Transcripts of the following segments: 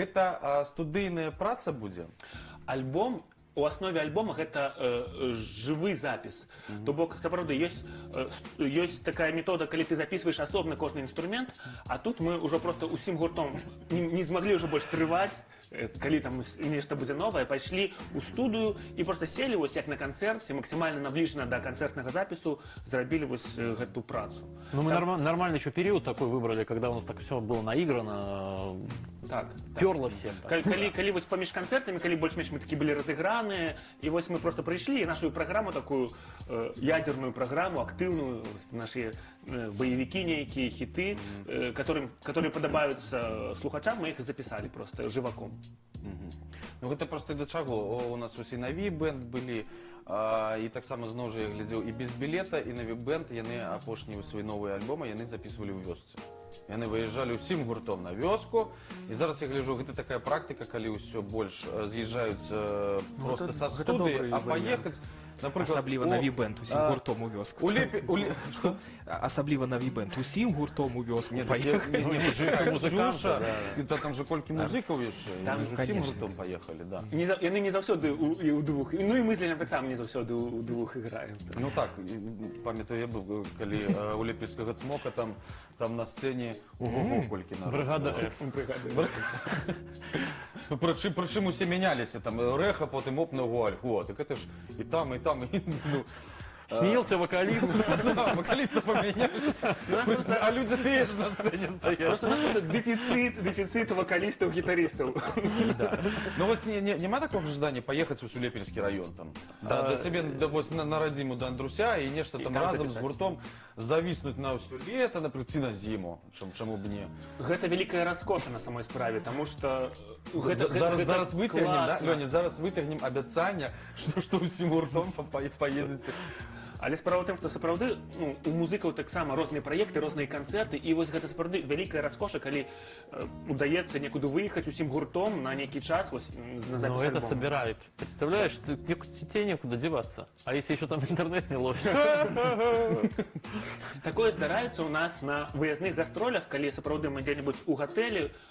гэта студыйная праца будзе? Альбом у аснове альбома гэта э, жывы запіс. Mm -hmm. то бок сапраўды ёсць э, ёсць такая метода калі ты записываешь асобна кожны інструмент а тут мы ўжо просто усім гуртом не, не змаглі ўжо больш трываць. э, калі там нешта будзе новае пайшлі у студыю і просто селі вось як на канцэрце максімальна набліжана да канцэртнага запісу зрабілі вось э, гэту працу Ну, мы Так. норма- нормальный еще период такой выбрали, когда у нас так все было наиграно, так, так. перло всем. так. Калі, калі, калі вось паміж канцэртамі калі больш-менш мы такі былі разыграныя і вось мы просто прыйшлі нашу праграму такую э, ядерную праграму актыўную наши э, баевікі нейкія хіты э, которым которые падабаюцца слухачам мы іх і запісалі просто жываком Ну гэта просто да чаго у нас усе наві бэнд былі а, і таксама зноў жа я глядзеў і без білета і наві бэнд яны апошнія свае новыя альбомы яны записывалі ў вёсцы яны выязджалі ўсім гуртом на вёску і зараз я гляжу гэта такая практыка калі ўсё больш э, з'язджаюць э, просто гэта- са добры а паехаць напрыклад Асабліва о, на вібэнд усім а, гуртом у вёску. у лепе у ле- што? Асабліва на вібэнд усім гуртом у вёску Нет, паехалі. не, не, не, почекай, музыканты, Ксюша, да. і та там же колькі музыкаў яшчэ, Там, яны ж усім конечно. гуртом паехалі, да. не за, яны не заўсёды у, і ў двух ну і мы з Ленем таксама не заўсёды ў двух іграем Ну так, і, памятаю, я быў, калі э, у лепельскага цмока там, там на сцэне ого колькі народ. Бригада было. С. Ну, Прычым, прычым усе мяняліся, там рэха, потым оп на гуаль. О, так это ж і там, і там, і, ну, Сменился вокалист. да, вокаліста памянялі. А людзі тыя ж на сцэне стаяць. просто дэфіцыт вакалістаў гітарыстаў Ну вось не, не, няма такога жадання паехаць у Сулепельскі раён там да, да, вось, на, на радзіму да Андруся і нешта там, разам з гуртом завіснуць на ўсё лета напрыклад ці на зіму чым чаму б не гэта вялікая раскоша на самой справе что За- за- зараз выцягнем да? Лёня зараз выцягнем абяцання што што ўсім гуртом па- па- паедзеце але справа тым што сапраўды ну, у музыкаў таксама розныя праекты розныя канцэрты і вось гэта сапраўды вялікая раскоша калі э, удаецца некуды выехаць усім гуртом на нейкі час вось на Но запіс это собирают. Представляешь, ты, тебе некуда деваться. А если еще там интернет не ловит? такое здараецца ў нас на выязных гастролях калі сапраўды мы дзе-небудзь у гатэлі у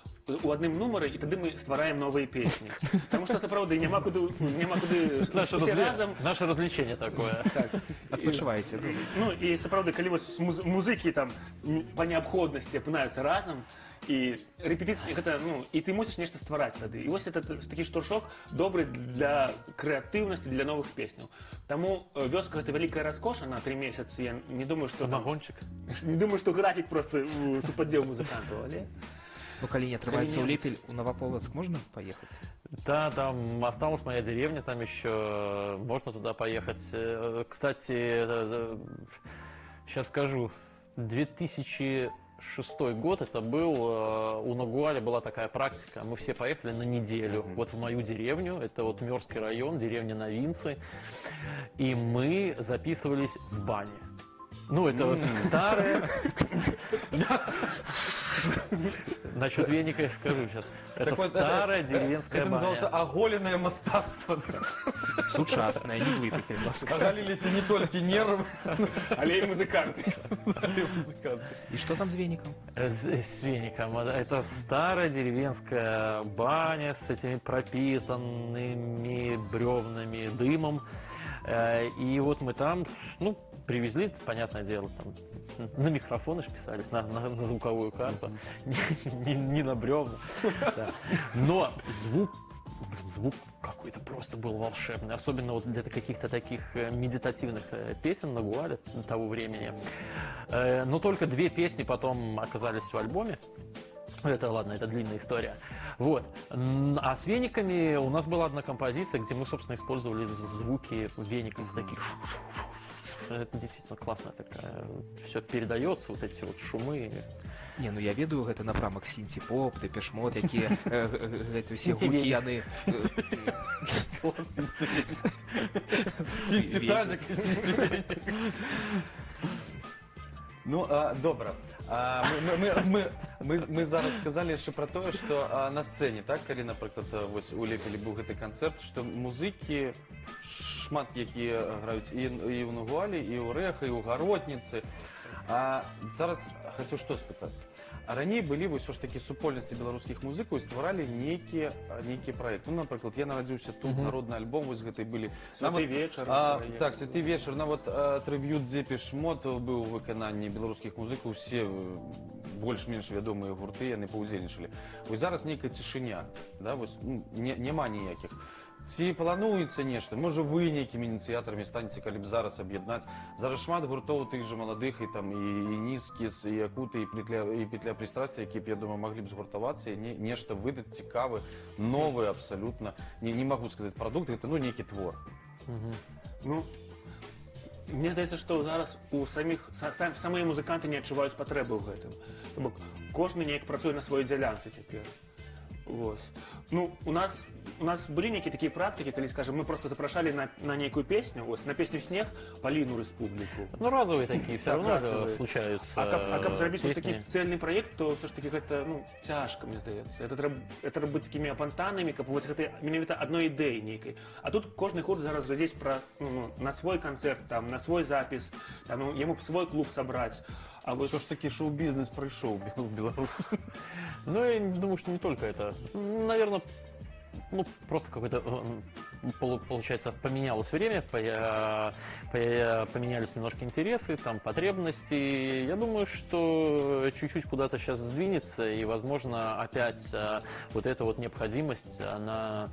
адным нумары і тады мы ствараем новыя песні Таму што сапраўды няма куды няма куды Наше, разам наше развлечение такое. Адпачываеце. Ну і сапраўды калі вось муз музыкі там па неабходнасці апынаюцца разам і рэпетыт гэта ну і ты мусіш нешта ствараць тады і вось этот такі штуршок добры для крэатыўнасці для новых песняў Таму э, вёска гэта вялікая раскоша на три месяцы я не думаю што Самогончик. не думаю што графік просто у супадзеў музыкантаў але Ну калі не атрымаецца ў немец. лепель у Наваполацк можна паехаць? Да, там осталась моя деревня, там еще можно туда поехать. Э, Кстати, сейчас скажу, 2006 год это был, э, у Нагуаля была такая практика, мы все поехали на неделю, вот в мою деревню, это вот Мёрский район, деревня Новинцы, и мы записывались в бане. Ну, это вот старая... Насчет веника я скажу сейчас. Это Так вот, старая деревенская это баня. называется аголенае мастацтва Сучаснае, не блытайте, будь ласка. агаліліся не толькі нервы але і музыканты але і музыканты І што там з венікам? С, с веником. Это старая деревенская баня с этими пропитанными бревнами, дымом. Э, И вот мы там, ну, привезли, понятное дело, там на микрофоны ж писались, на, на- на звуковую карту, не, не- не на бревна. Да. Но звук звук какой-то просто был волшебный, особенно вот для каких-то таких э, медитативных э, песен на Гуале того времени. Э, Но только две песни потом оказались в альбоме. Это ладно, это длинная история. Вот. А с вениками у нас была одна композиция, где мы, собственно, использовали звуки веников таких. Это действительно классно такая. Все передается, вот эти вот шумы. Не, ну я ведаю гэта напрамак сінці-поп, дэпешмот, якія э, гэты усе Сінці-венік. гукі яны Сінцітазік і сінцівенік. Ну, а, добра. А, мы, мы, мы, мы, мы зараз сказалі яшчэ пра тое, што а, на сцэне, так, калі, напрыклад, вось у Лепелі быў гэты канцэрт, што музыкі шмат якія граюць і, і ў Нугуалі, і ў Рэха, і ў Гаротніцы. А зараз хацеў што спытаць. А раней былі вось ўсё ж такі супольнасці беларускіх музыкаў і стваралі нейкія нейкі праект ну напрыклад я нарадзіўся тут Мгм. народны альбом вось гэтай былі Святы вечар. а, так святы вечар нават а, трыб'ют дзепіш мод быў у выкананні беларускіх музыкаў усе э, больш-менш вядомыя гурты яны паўдзельнічалі вось зараз нейкая цішыня да вось ну, не, няма ніякіх ці плануецца нешта можа вы нейкімі ініцыятарамі станеце калі б зараз аб'яднаць зараз шмат гуртоў тых жа маладых і там і, і нізкіс і акуты і петля і петля прыстрасця які б я думаю маглі б згуртавацца не, нешта выдаць цікавы новы абсалютна не, не магу сказаць прадукт гэта ну нейкі твор Мгм. Ну, мне здаецца, што зараз у саміх са, сам, самыя музыканты не адчуваюць патрэбы ў гэтым. То бок кожны неяк працуе на сваёй дзялянцы цяпер. Вось. Ну, у нас у нас былі нейкія такія практыкі, калі скажем, мы просто запрашалі на, на нейкую песню, вось, на песню снег паліну рэспубліку. Ну, разовые такие все Так, равно же разовые. случаются. А каб, а каб э, зрабіць вось песни. такі цельны праект, то ўсё ж таки гэта ну цяжка, мне здаецца. Это трэба это трэба быць такімі апантанамі, каб вось гэта менавіта адной ідэі нейкай. А тут кожны гурт зараз глядзець пра ну, ну, на свой канцэрт, там на свой запіс, там ну, яму б свой клуб сабраць. А вось ўсё ж такі шоу-бізнес прыйшоў у Беларусь Ну, я не думаю, что не только это. Наверное, ну, просто какой-то, э, полу- получается, поменялось время, по- по- поменялись немножко интересы, там, потребности. Я думаю, что чуть-чуть куда-то сейчас сдвинется, и, возможно, опять э, вот эта вот необходимость, она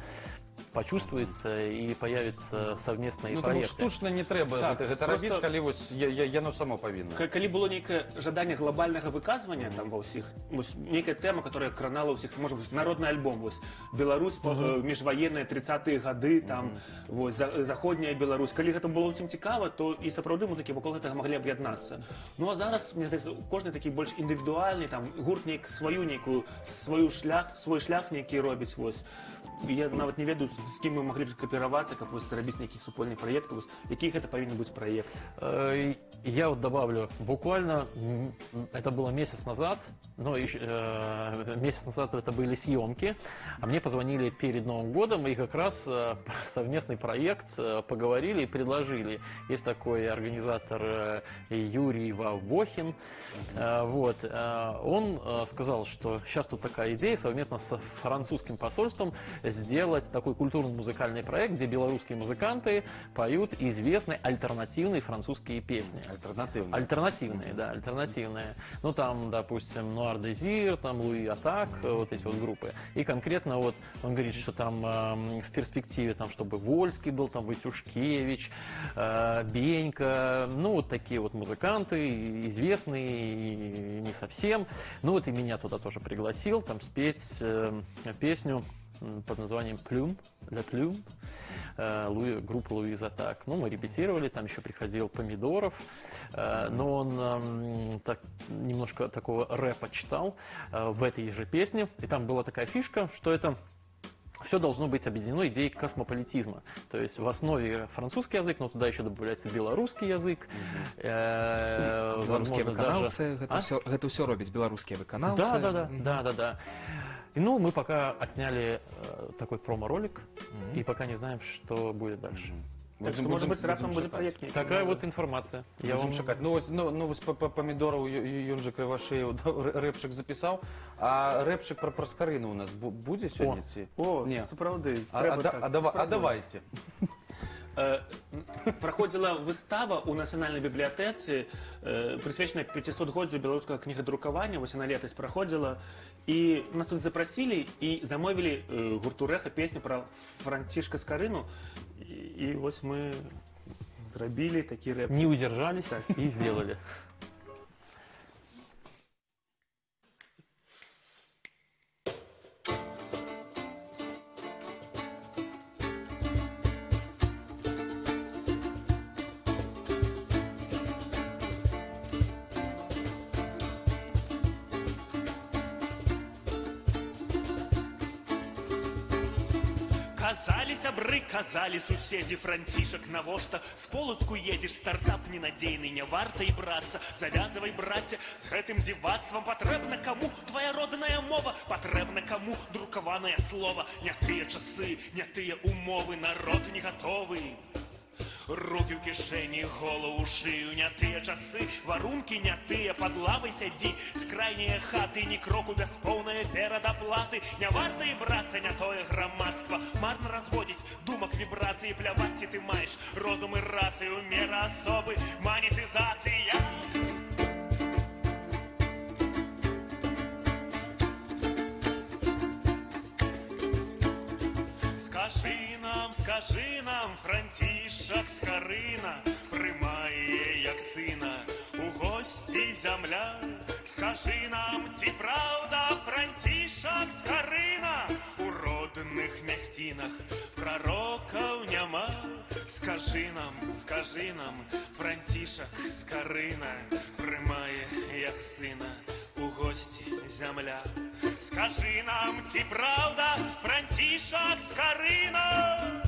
почувствуется и появятся совместные ну, проекты. штучна не трэба Так, гэта, гэта просто- рабіць калі вось я, я, яно само павінна К- калі было нейкае жаданне глобальнага выказвання там ва ўсіх вось, нейкая тэма которая кранала ўсіх можа быць народны альбом вось Беларусь uh -huh. міжваенныя 30-е гады там uh -huh. вось за, заходняя Беларусь калі гэта было ўсім цікава то і сапраўды музыкі вакол гэтага маглі аб'яднацца Ну а зараз мне здаецца кожны такі больш індывідуальны там гурт нейк сваю нейкую сваю шлях свой шлях нейкі робіць вось я нават не ведаю з кім мы маглі б скапіравацца каб вось зрабіць нейкі супольны праект вось які гэта павінен быць праект Э, Я вот добавлю, буквально м, это было месяц назад, но еще, э, месяц назад это были съемки, а мне позвонили перед Новым годом и как раз э, совместный проект э, поговорили и предложили. Есть такой организатор э, Юрий Вавохин, Э, вот, э, он э, сказал, что сейчас тут такая идея совместно с французским посольством сделать такой культурно-музыкальный проект, где белорусские музыканты поют известные альтернативные французские песни. альтэрнатыўна Альтернативные, да, альтернативные. Ну, там, допустим, Нуар Дезир, там Луи Атак, э, вот эти вот группы. И конкретно вот он говорит, что там эм, в перспективе, там, чтобы Вольский был, там, Витюшкевич, э, Бенька, ну, вот такие вот музыканты, известные и не совсем. Ну, вот и меня туда тоже пригласил, там, спеть э, песню под названием «Плюм», «Ля Плюм», э, группа Луиза Так. Ну, мы репетировали, там еще приходил Помидоров, э, но он так, немножко такого рэпа читал э, в этой же песне. И там была такая фишка, что это все должно быть объединено идеей космополитизма. То есть в основе французский язык, но туда еще добавляется белорусский язык. э, беларускія возможно, даже- выканаўцы гэта А? ўсё гэта ўсё робяць беларускія выканаўцы Да, да, да, да, да, да. И, ну, мы пока отсняли э, такой промо-ролик, Мгм. и пока не знаем, что будет дальше. Так што, можа быць раптам будзе праект нейкі Такая новы. вот информация. Я Я вам чакаць ну вось ну, ну вось па- па- памідораў Ю- Ю- ён жа крывашеяў да, рэпчык запісаў а рэпчык пра праскарыну у нас бу- будзе сёння ці О, Не. сапраўды а, а, так, а, давайте. Э, м, праходзіла выстава ў нацыянальнай бібліятэцы э, прысвечаная 500годдзю беларускага кнігадрукавання вось яна летась праходзіла і нас тут запрасілі і замовілі э, гурту рэха песню пра францішка скарыну і, і вось мы зрабілі такі рэп. Не удержались и сделали. Казалі суседзі францішак навошта з полацку едзеш стартап ненадзейны не варта і брацца завязвай браце з гэтым дзівацтвам патрэбна каму твоя родная мова патрэбна каму друкаванае слова не тыя часы не тыя умовы народ не гатовы Руки ў кішэні, голову шыю, не тыя часы, варункі не тыя, пад лавай сядзі, з крайняе хаты, ні кроку без поўнае перадаплаты. Не варта і брацца, не тое грамадства, марна разводзіць думак вібрацыі, пляваць ці ты маеш розум і рацыю, мера асобы, манетызацыя. Скажи нам, Франтішак Скарина приймає як сина у гості земля. Скажи нам, ці правда, Франтішак Скарина у родних містінах пророків нема. Скажи нам, скажи нам, Франтішак Скарина приймає як сина у гості земля. Скажи нам, ці правда, Франтішак Скарина.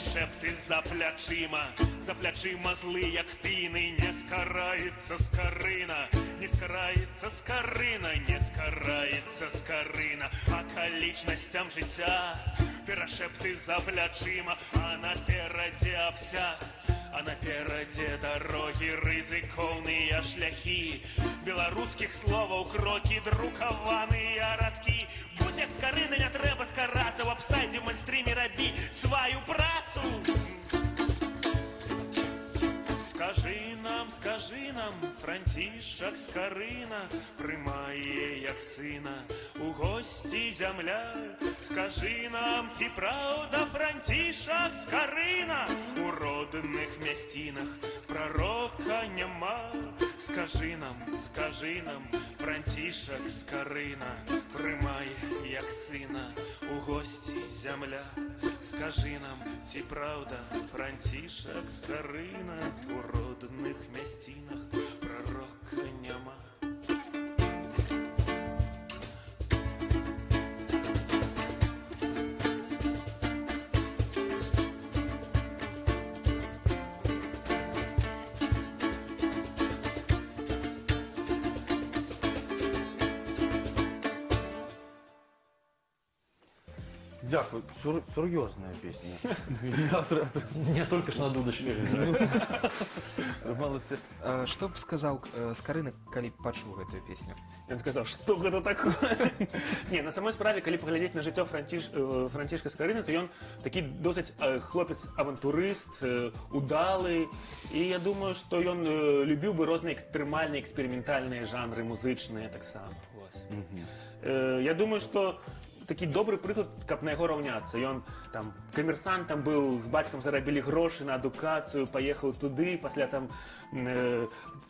Перашепти за плячима, за плячима зли, як піни, не скарається скарина, не скарається скарина, не скарається скарина, а калічностям життя. Перашепти за плячима, а напераді обсяг, а напераді дороги ризикоўныя шляхі. Беларускіх словаў крокі друкаваныя радкі. Будь як скарына, не трэба скарацца, ў апсайдзе в манстріме рабі сваю працу. Скажи скажи нам, Франтішак Скарина приймає як сина у гості земля. Скажи нам, ці правда, Франтішак Скарина у родних містінах пророка нема. Скажи нам, скажи нам, Франтішак Скарина приймає як сина у гості земля. Скажи нам, ці правда, Франтішак Скарина у родних містінах пророка нема. Дякую. Сур- Сур'ёзная песня. Мне только что на дудочке играть. Малося. Э, Што б сказаў э, Скарына, калі б пачуў гэтую песню? Ён сказаў, што гэта такое? Не, на самой справе, калі паглядзець на жыццё Франціш, э, Францішка Скарыны, то ён такі досыць э, хлопец-авантурыст, э, удалы. І я думаю, што ён э, любіў бы розныя экстрэмальныя эксперыментальныя жанры музычныя таксама. Вось. Э, Я думаю, што такі добры прыклад, каб на яго раўняцца. Ён там камерсантам быў, з бацькам зарабілі грошы на адукацыю, паехаў туды, пасля там э,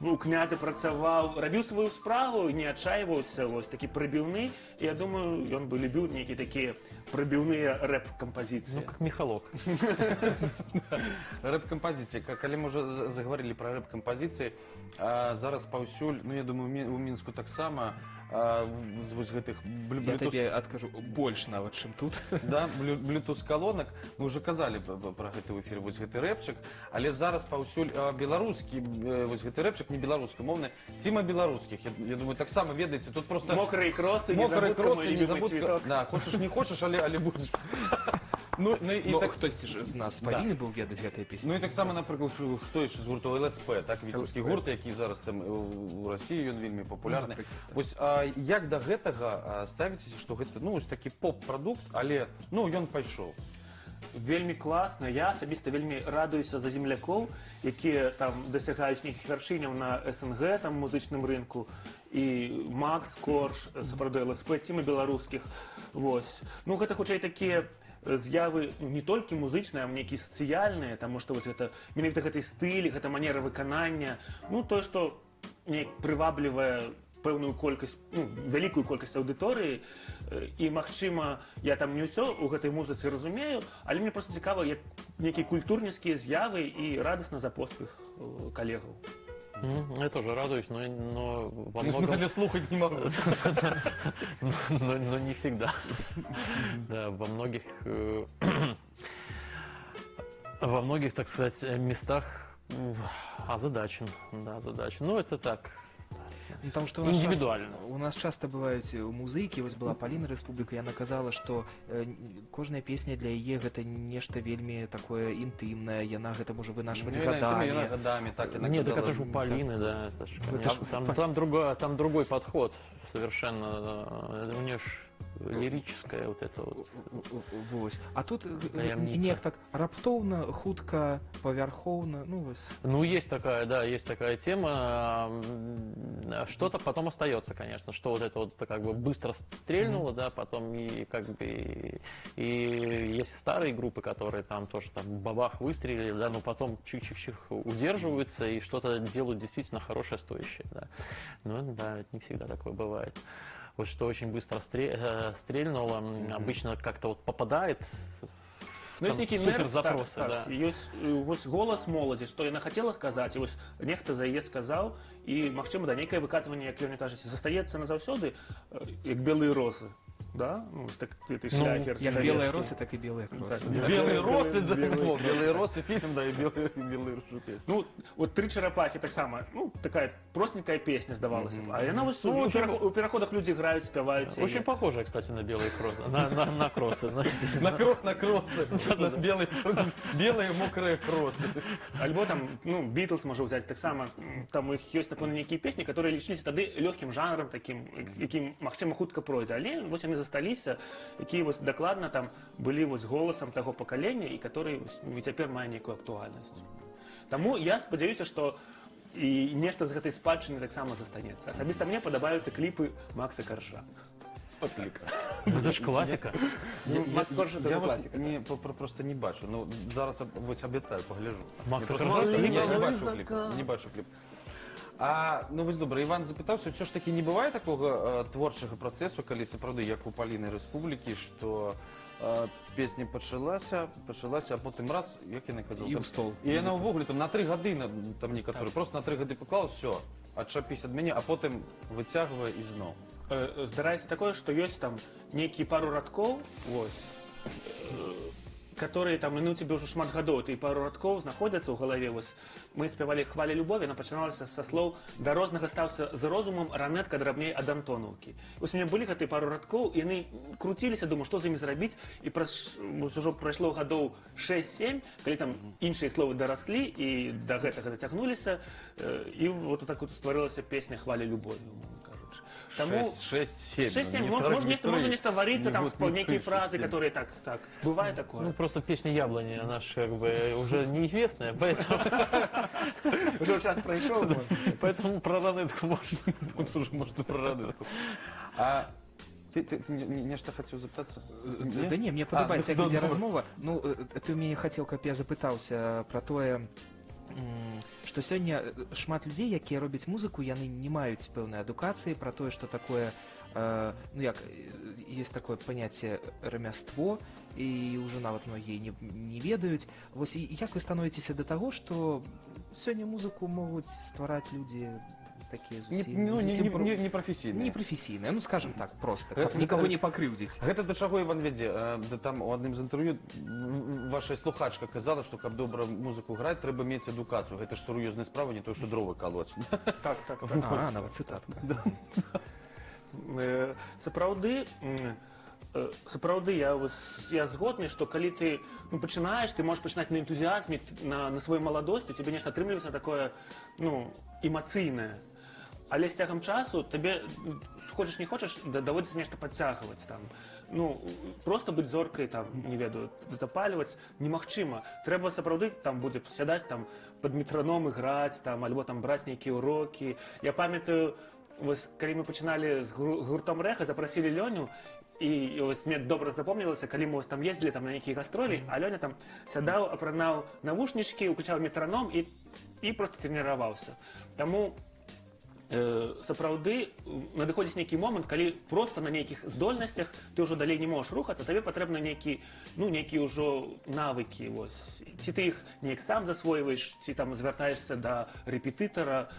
у князя працаваў, рабіў сваю справу, не адчайваўся, вось такі прыбіўны. Я думаю, ён бы любіў нейкія такія прыбіўныя Ну, рэп-кампазіцыі. как Михалок. Рэп-кампазіцыі Ка- калі мы ўжо загаварылі пра рэп-кампазіцыі а, зараз паўсюль ну я думаю у мінску таксама з вось гэтых блю- Я Bluetooth- табе адкажу больш нават, чым тут. да, блю- Bluetooth колонак мы уже казалі пра гэты ў эфіры вось гэты рэпчык але зараз паўсюль беларускі э, вось гэты рэпчык не беларускамоўны ціма беларускіх я, я думаю таксама ведаеце тут просто Мокрые кросы, мокрые незабудка, мой кросы любимый незабудка цветок. да хочаш не хочаш але але будзеш ну, ну і Ну, так хтосьці ж з нас павінен быў ведаць гэтыя песні. Ну і таксама, напрыклад, чу- хто яшчэ з гурту ЛСП, так віцебскі гурт, які зараз там у у Расіі ён вельмі папулярны. Ну, напрыклад, так. Вось а, як да гэтага а, ставіцеся, што гэта ну ось такі поп-прадукт, але ну ён пайшоў. Вельмі класна. Я асабіста вельмі радуюся за землякоў якія там дасягаюць нейкіх вяршыняў на снг там музычным рынку. І макс корж сапраўды лсп ціма беларускіх. Вось. Ну гэта хутчэй такія з'явы не толькі музычныя а нейкія сацыяльныя таму што вось гэта менавіта гэтай стылі гэта манера выканання. Ну тое што неяк прываблівае пэўную колькасць ну, вялікую колькасць аўдыторыі і магчыма я там не ўсё у гэтай музыцы разумею але мне просто цікава як нейкія культурніцкія з'явы і радасна за поспех э, калегаў М, Я тоже радуюсь, но, но во многом... слухаць не могу. но, но не всегда. Да, во многих, э, во многих, так сказать, местах озадачен. Да, озадачен. Ну, это так. Конечно. Ну, потому что у нас Индивидуально. Часто, у нас часто бываюць э, музыкі вось была Паліна Рэспубліка яна казала што э, кожная песня для яе гэта нешта вельмі такое інтымнае яна гэта можа вынашваць Ну, гадамі яна годами так яна Нет, так казала. это же у Полины, да. это ж, конечно, ж там, по- там, другой, там другой подход совершенно. э, У нее ж лирическое вот это вот. Вось а тут э, Таямніца. неяк так раптоўна хутка павярхоўна ну вось Ну, есть такая, да, есть такая тема. М, Что-то потом остается, конечно, что вот это вот как бы быстро стрельнуло, да, потом и как бы и, и есть старые группы, которые там тоже там бабах выстрелили, да, но потом чих-чих-чих удерживаются и что-то делают действительно хорошее, стоящее, да. Ну, да, это не всегда такое бывает. Вот что очень быстро стре- э, стрельнуло, м, обычно как-то вот попадает Ну, ёсць Там нейкі супер нерв, запросы, так, так. да. І ёсць э, вось голас моладзі што яна хацела сказаць вось нехта за яе сказаў і магчыма да нейкае выказванне як Лёня кажаце застаецца назаўсёды э, як белыя розы да ну, так ты Ну, шляхер як савецкі. белыя росы так і белыя кросы Так. Белые Белые- росы за белые- альбом, белые росы фильм, да, и белые, белые ржуки. Ну, от три чарапахи таксама, ну, такая простенькая песня, здавалася б. А яна вось Ну, у, очень- пераход- у пераходах людзі граюць, спяваюць. яе. Очень похожая, кстати, на белые кроссы, на, на, на кроссы. на- На, кро, на кроссы, на белые, белые мокрые кроссы. Альбо там, ну, Бітлз можа ўзяць таксама, м, там у іх ёсць напэўна нейкія песні, которые лічыліся тады лёгкім жанрам такім, якім магчыма хутка пройдзе, але вось яны засталіся, якія вось дакладна там былі вось голасам таго пакалення і которые вось, ну, цяпер мае нейкую актуальнасць. Таму я спадзяюся, што і нешта з гэтай спадчыны таксама застанецца. Асабіста мне падабаюцца кліпы Макса Каржа. Отлика. Ну, Это ж классика. Ну, Макс Корж я це вас класика. Не, про- просто не бачу. Ну, зараз ось обіцяю, погляжу. Макс Корж кліп. не бачу кліп. Не бачу кліп. А, ну вось добра, Іван запытаўся, все ж таки не бывае такога э, творчага працэсу, калі сапраўды як у Паліны Рэспублікі, што э, песня пачалася, пачалася, а потым раз, як яна казала, І ў там- стол. І яна ўвогуле там на тры гады на, там некаторы, просто на тры гады паклаў, все, адчапісь ад мяне, а потым выцягвае і зноў. Э, здараецца такое што ёсць там нейкія пару радкоў вось э, которые там ну тебе ўжо шмат гадоў ты пару радкоў знаходзяцца ў галаве вось мы спявалі хваля любові она пачыналася са слоў дарознага стаўся з розумам ранетка драбней ад антонаўкі вось меня былі гэтыя пару радкоў яны круціліся думаю што з імі зрабіць і праз ужо прайшло гадоў 6-7 калі там іншыя словы дараслі і да гэтага дацягнуліся э, і вот так вот стварылася песня хваля любові умоўна кажучы Таму 6, 7. 6-7, может, может, нечто, может нечто вариться, там, спо- некие фразы, которые так, так, бывает такое. Ну, просто песня «Яблони», она ж как бы уже неизвестная, поэтому, уже час пройшов, может. поэтому про ранетку можно. Тут уже можна прорадити. А ти, ти, ти не- нешта хотів запитатися? Ні? Да не, мне падабаецца, А, як ну, ідзе размова. Ну, э, ты мяне хацеў, каб я запытаўся пра тое, м, што сёння э, шмат людзей, якія робяць музыку, яны не маюць пэўнай адукацыі пра тое, што такое э, ну як э, есть такое паняцце рамяство і ўжо нават многія не, не ведаюць. Вось і як вы становіцеся да таго што сёння музыку могуць ствараць людзі такія Не, зусім ну, не, зусім не, не, не професійні. не прафесійныя ну скажем так просто Гэта- каб нікаго гэта- не пакрыўдзіць Гэта да чаго Іван вядзе? Э, Да там у адным з інтэрв'ю ваша слухачка казала, што каб добра музыку граць, трэба мець адукацыю. Гэта ж сур'ёзная справа, не то, што дровы колоць. Так, так, так. а, нават цытатка Э, Сапраўды, э, сапраўды я, я згодны, што калі ты ну, пачынаеш, ты можаш пачынаць на энтузіазме, на, на сваёй маладосці, тебе нешта атрымліваецца такое ну, эмацыйнае. Але з цягам часу табе хочаш не хочаш да- даводзіцца нешта падцягваць там. Ну просто быць зоркай там не ведаю запальваць немагчыма трэба сапраўды там будзе сядаць там под метраном іграць там альбо там браць нейкія урокі я памятаю вось калі мы пачыналі з гуртом рэха запрасілі лёню і вось мне добра запомнілася калі мы там ездзілі там на нейкія гастролі а лёня там сядаў апранаў навушнічкі уключаў метраном і і просто трэніраваўся таму э, сапраўды м, надыходзіць нейкі момант калі просто на нейкіх здольнасцях ты ўжо далей не можаш рухацца табе патрэбна нейкі ну нейкія ўжо навыкі вось. Ці ты іх неяк сам засвойваеш ці там звяртаешся да рэпетытара.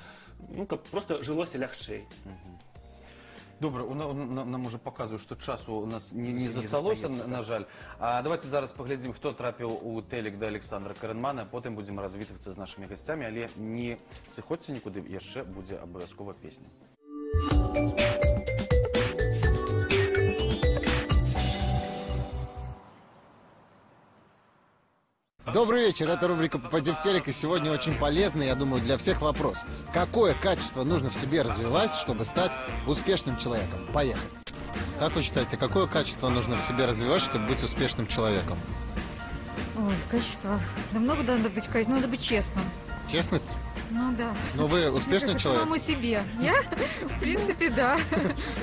Ну каб просто жылося лягчэй. Добра, у, на- у, на- нам уже показваюць, што часу у нас не, не Зусім не засталося, на, на жаль. А давайте зараз паглядзім, хто трапіў у тэлек да Александра Карэнмана, потым будзем развітвацца з нашымі гасцямі, але не сыходзьце нікуды, яшчэ будзе абавязкова песня. Добрый вечер, это рубрика «Попади в телек», и сегодня очень полезный, я думаю, для всех вопрос. Какое качество нужно в себе развивать, чтобы стать успешным человеком? Поехали. Как вы считаете, какое качество нужно в себе развивать, чтобы быть успешным человеком? Ой, качество. Да много надо быть качеством, надо быть честным. Честность? Ну да. Ну, вы успешный человек? Самому себе. Я? В принципе, да.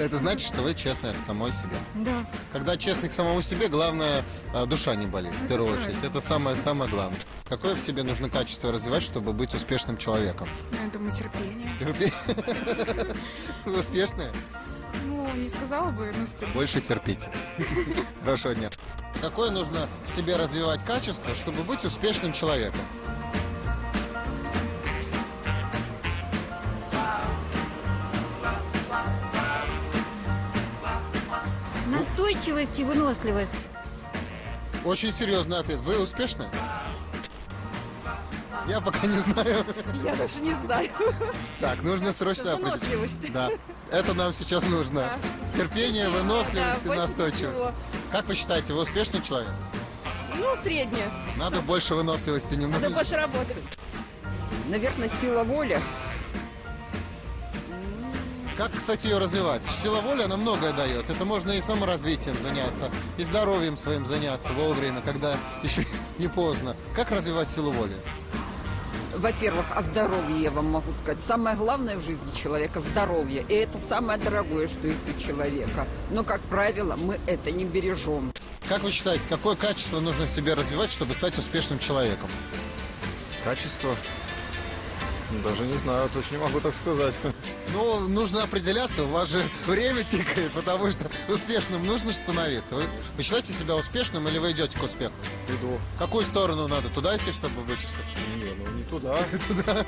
Это значит, что вы честный к самой себе. Да. Когда честный к самому себе, главное, а, душа не болит, в первую очередь. Это самое-самое главное. Какое в себе нужно качество развивать, чтобы быть успешным человеком? Ну, Я думаю, терпение. Терпение. Вы успешные? Ну, не сказала бы, но стремлюсь. Больше терпите. Хорошего дня. Какое нужно в себе развивать качество, чтобы быть успешным человеком? Настойчивость и выносливость. Очень серьезный ответ. Вы успешны? Я пока не знаю. Я даже не знаю. Так, нужно срочно определить. Выносливость. Да, это нам сейчас нужно. Терпение, выносливость и настойчивость. всего. Как вы считаете, вы успешный человек? Ну, среднее. Надо больше выносливости Надо немного. больше работать. Наверное, сила воли. Как, кстати, ее развивать? Сила воли, она многое дает. Это можно и саморазвитием заняться, и здоровьем своим заняться вовремя, когда еще не поздно. Как развивать силу воли? Во-первых, о здоровье я вам могу сказать. Самое главное в жизни человека – здоровье. И это самое дорогое, что есть у человека. Но, как правило, мы это не бережем. Как вы считаете, какое качество нужно в себе развивать, чтобы стать успешным человеком? Качество? Даже не знаю, точно не могу так сказать. Ну, нужно определяться, у вас же время тикает, потому что успешным нужно же становиться. Вы, вы считаете себя успешным или вы идете к успеху? Иду. В какую сторону надо? Туда идти, чтобы быть успешным? Не, ну не туда. туда.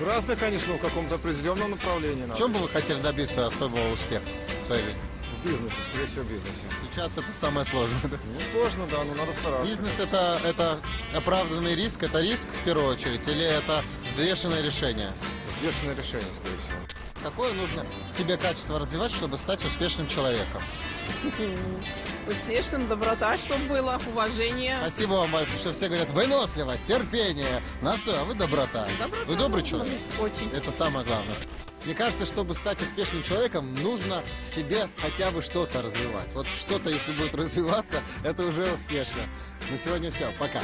В разное, конечно, но в каком-то определенном направлении. В надо. чем бы вы хотели добиться особого успеха в своей жизни? В бизнесе, скорее всего, в бизнесе. Сейчас это самое сложное. да? Ну, сложно, да, но надо стараться. Бизнес это, это оправданный риск, это риск в первую очередь, или это взвешенное решение? Взвешенное решение, скорее всего. Какое нужно в себе качество развивать, чтобы стать успешным человеком? Успешным, доброта, чтобы было, уважение. Спасибо вам, что все говорят выносливость, терпение, настой, а вы доброта. Вы добрый человек? Очень. Это самое главное. Мне кажется, чтобы стать успешным человеком, нужно себе хотя бы что-то развивать. Вот что-то, если будет развиваться, это уже успешно. На сегодня все. Пока.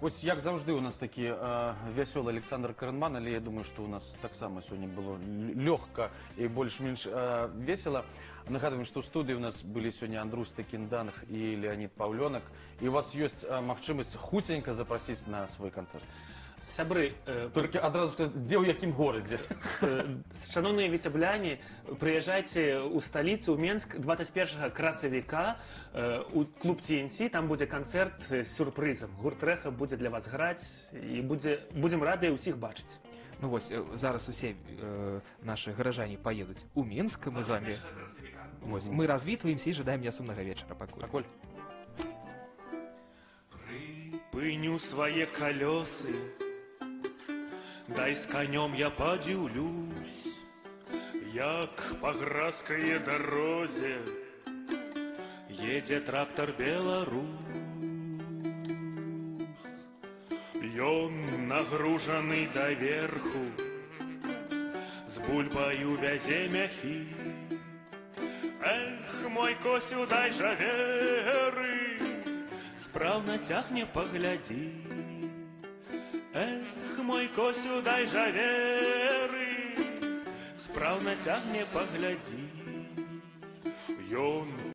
Ось як завжди у нас такі е, вясёлы Александр Каранман, але я думаю, што у нас таксама сёння было лёгка і больш-менш э, весела. Нагадываем, што ў студыі у нас былі сёння Андрус Такінданг і Леонид Паўлёнак. І у вас ёсць э, магчымасць хуценька запрасіць на свой канцэрт. Сябры, э, Толькі адразу сказаць, дзе ў якім горадзе. э, шановные віцебляне, прыязджайце ў сталіцу ў Менск 21 красавіка э, у клуб TNT, там будзе канцэрт з сюрпрызам. Гурт Рэха будзе для вас граць і будзе, будзем радыя ўсіх бачыць. Ну вось э, зараз усе э, наши гаражане поедуць у Мінск мы з вами вось, мы развітваемся і жадаем мне сумнага вечара пакуль Пакуль. Припыню свои колесы, дай с конем я подивлюсь, як по градской дорозе едет трактор Беларусь. Ён нагруженный доверху, с бульбою вязе мяхи. Эх, мой косю, дай же веры, справно тягне погляди. Косю, дай же веры, справно тягне погляди. Ён